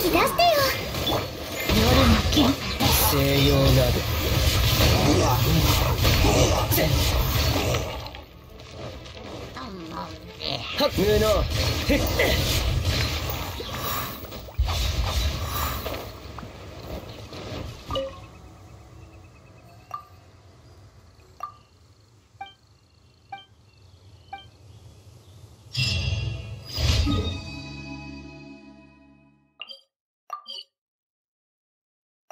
気出してよ。夜の金西洋鍋はっ布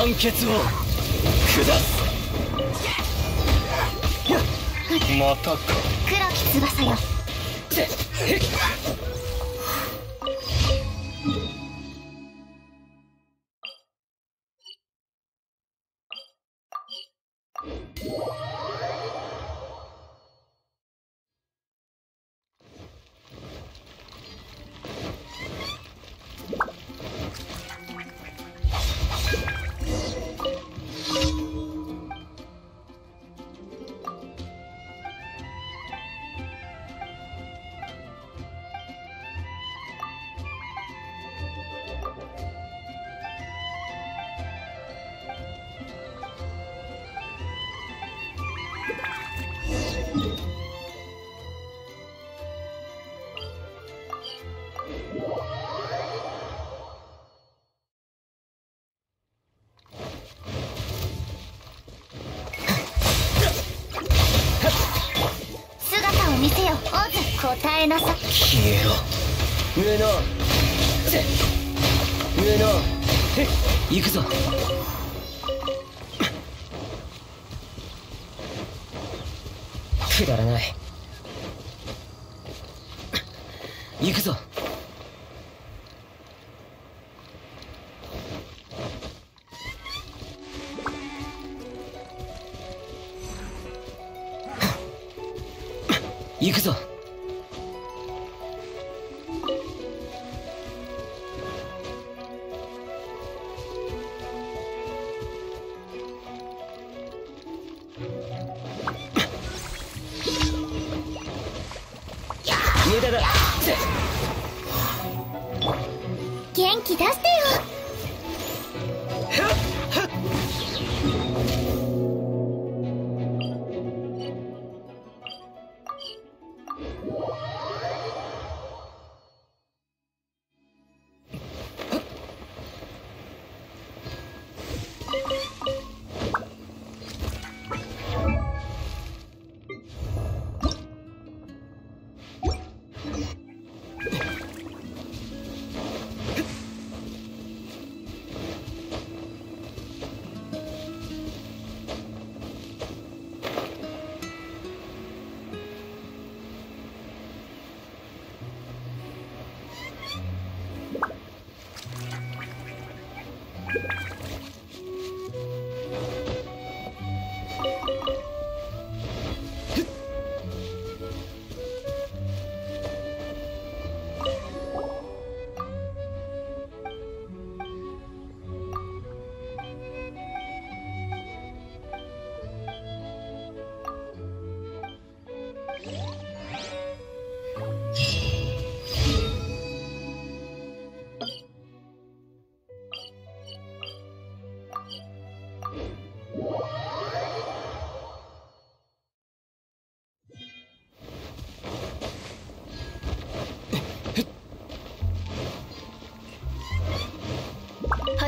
判決を下す。またか。黒き翼よ。答えなさ消えろ。無能無能行くぞ。くだらない。行くぞ。行くぞ。元気出して。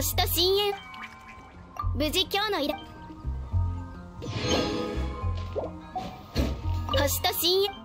星と深淵無事今日の依頼星と深淵